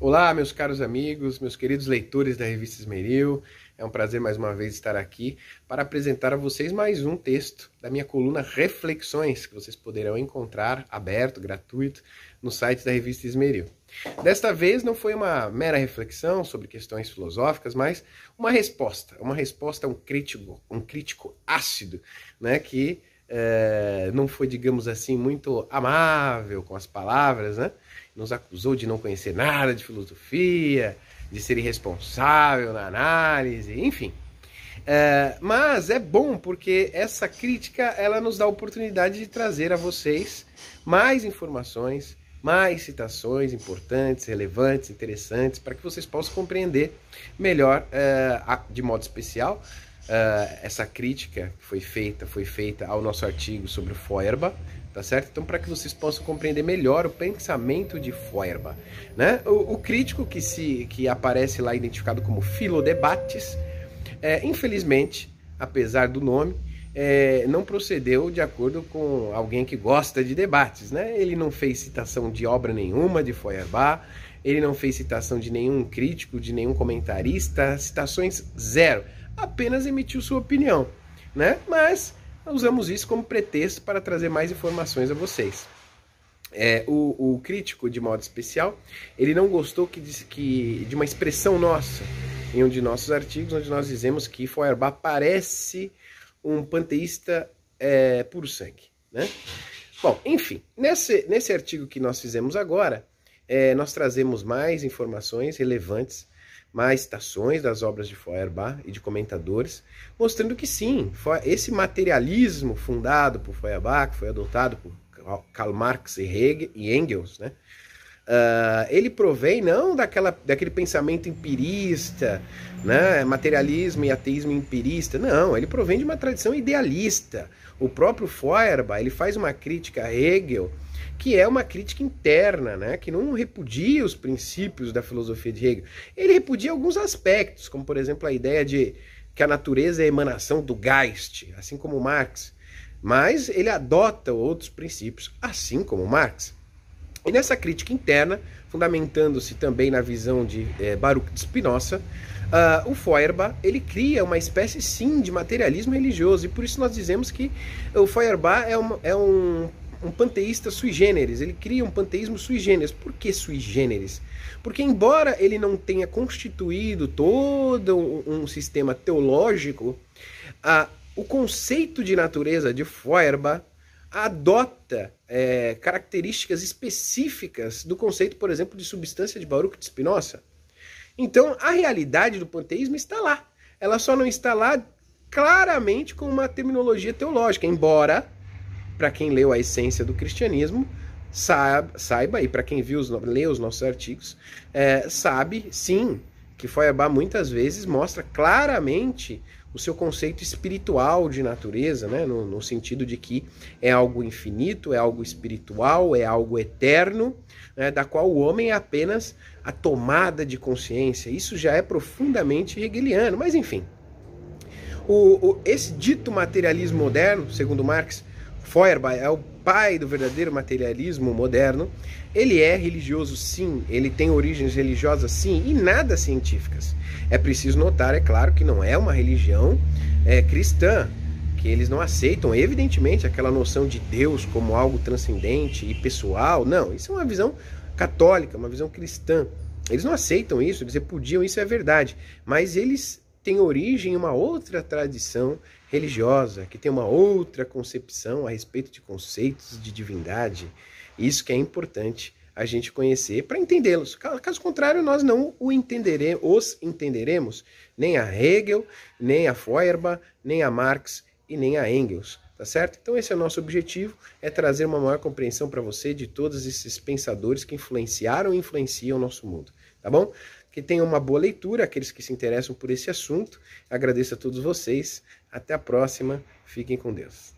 Olá, meus caros amigos, meus queridos leitores da revista Esmeril. É um prazer mais uma vez estar aqui para apresentar a vocês mais um texto da minha coluna Reflexões, que vocês poderão encontrar aberto, gratuito, no site da revista Esmeril. Desta vez não foi uma mera reflexão sobre questões filosóficas, mas uma resposta, uma resposta a um crítico, um crítico ácido, né, que é, não foi, digamos assim, muito amável com as palavras, né? Nos acusou de não conhecer nada de filosofia, de ser irresponsável na análise, enfim. É, mas é bom porque essa crítica ela nos dá a oportunidade de trazer a vocês mais informações, mais citações importantes, relevantes, interessantes, para que vocês possam compreender melhor, é, de modo especial, uh, essa crítica que foi feita, foi feita ao nosso artigo sobre o Feuerbach, tá certo? Então, para que vocês possam compreender melhor o pensamento de Feuerbach, né? O, o crítico que se que aparece lá identificado como Filodebates, é, infelizmente, apesar do nome, é, não procedeu de acordo com alguém que gosta de debates, né? Ele não fez citação de obra nenhuma de Feuerbach, ele não fez citação de nenhum crítico, de nenhum comentarista, citações zero apenas emitiu sua opinião, né? Mas usamos isso como pretexto para trazer mais informações a vocês. É, o, o, crítico, de modo especial, ele não gostou que, que, de uma expressão nossa em um de nossos artigos, onde nós dizemos que Feuerbach parece um panteísta é, puro sangue. Né? Bom, enfim, nesse, nesse artigo que nós fizemos agora, é, nós trazemos mais informações relevantes mais citações das obras de Feuerbach e de comentadores, mostrando que sim, esse materialismo fundado por Feuerbach, foi adotado por Karl Marx e Engels, né? Uh, ele provém não daquela, daquele pensamento empirista, né, materialismo e ateísmo empirista, não, ele provém de uma tradição idealista. O próprio Feuerbach ele faz uma crítica a Hegel que é uma crítica interna, né, que não repudia os princípios da filosofia de Hegel. Ele repudia alguns aspectos, como por exemplo a ideia de que a natureza é emanação do Geist, assim como Marx. Mas ele adota outros princípios, assim como Marx. E nessa crítica interna, fundamentando-se também na visão de é, Baruch de Spinoza, uh, o Feuerbach ele cria uma espécie sim de materialismo religioso e por isso nós dizemos que o Feuerbach é, é um um panteísta sui generis, ele cria um panteísmo sui generis. Por que sui generis? Porque, embora ele não tenha constituído todo um, sistema teológico, a, o conceito de natureza de Feuerbach adota é, características específicas do conceito, por exemplo, de substância de Baruch de Spinoza. Então, a realidade do panteísmo está lá. Ela só não está lá claramente com uma terminologia teológica, embora para quem leu a essência do cristianismo, saiba, e para quem viu os, lê os nossos artigos, é, sabe sim que Feuerbach muitas vezes mostra claramente o seu conceito espiritual de natureza, né? no, no sentido de que é algo infinito, é algo espiritual, é algo eterno, né? da qual o homem é apenas a tomada de consciência. Isso já é profundamente hegeliano, mas enfim. O, o, esse dito materialismo moderno, segundo Marx, Feuerbach é o pai do verdadeiro materialismo moderno. Ele é religioso, sim, ele tem origens religiosas, sim, e nada científicas. É preciso notar, é claro, que não é uma religião é, cristã, que eles não aceitam, evidentemente, aquela noção de Deus como algo transcendente e pessoal. Não, isso é uma visão católica, uma visão cristã. Eles não aceitam isso, eles repudiam isso, é verdade. Mas eles têm origem em uma outra tradição religiosa, que tem uma outra concepção a respeito de conceitos de divindade. Isso que é importante a gente conhecer para entendê-los. Caso contrário, nós não o entenderemos, os entenderemos, nem a Hegel, nem a Feuerbach, nem a Marx e nem a Engels, tá certo? Então esse é o nosso objetivo, é trazer uma maior compreensão para você de todos esses pensadores que influenciaram e influenciam o nosso mundo, tá bom? Que tenham uma boa leitura, aqueles que se interessam por esse assunto. Agradeço a todos vocês. Até a próxima. Fiquem com Deus.